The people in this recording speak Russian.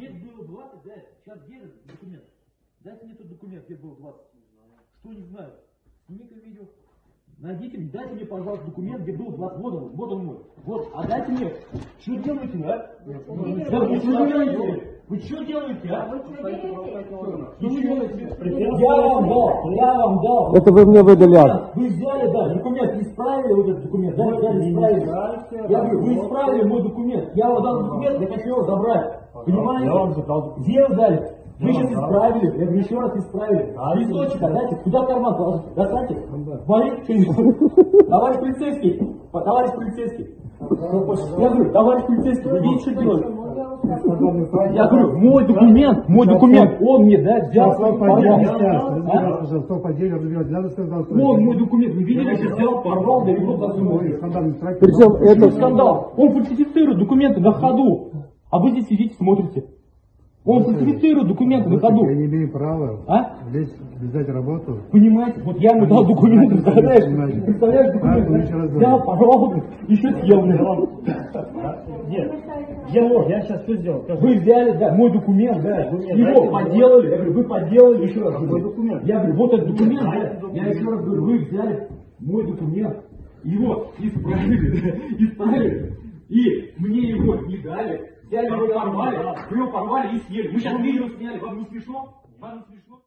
Здесь было 29. Сейчас где документ? Дайте мне тот документ, где было 20. Что не знаю. Сними-ка видео. Найдите, дайте мне, пожалуйста, документ, где был 20. Вот он, вот он мой. Вот, а дайте мне. Что делаете, а? Да вы что делаете? Вы что делаете, а? Вы что делаете? Я вам дал, я вам дал. Это вы мне выдали акт. Вы взяли, да, документ, исправили вот этот документ, да, взяли, исправили. Я говорю, вы исправили мой документ, я вам дал документ, я хочу его забрать. Понимаете? Я вам задал Где вы дали? Вы Я сейчас дал. исправили, я говорю, еще раз исправили. Дайте. Листочек отдайте, куда карман положите? Достаньте. Смотри, товарищ полицейский, По- товарищ полицейский. Я говорю, товарищ полицейский, вы видите, что делаете? Я говорю, мой документ, мой документ, он мне, да, взял, Кто порвал. А? Он мой документ, вы видели, что взял, порвал, да и вот засунул. Причем это... скандал. Он фальсифицирует документы на ходу. А вы здесь сидите, смотрите. Он фальсифицирует документы на ходу. Я не имею права А? здесь взять работу. Понимаете? Вот я ему дал документы, представляешь? Понимаете. Представляешь А, документы? еще раз Взял, говорю. порвал, еще съел. блин. Нет, я, я сейчас что сделал? Вы взяли, да, мой документ, да, его дайте подделали, я говорю, вы подделали, еще раз Какой говорю. документ? Я говорю, вот этот документ, Дайте да, документ. я еще раз говорю, вы взяли мой документ, его исправили, исправили, и мне его не дали, взяли его порвали, его порвали и съели. Мы сейчас видео сняли, вам не смешно? Вам не смешно?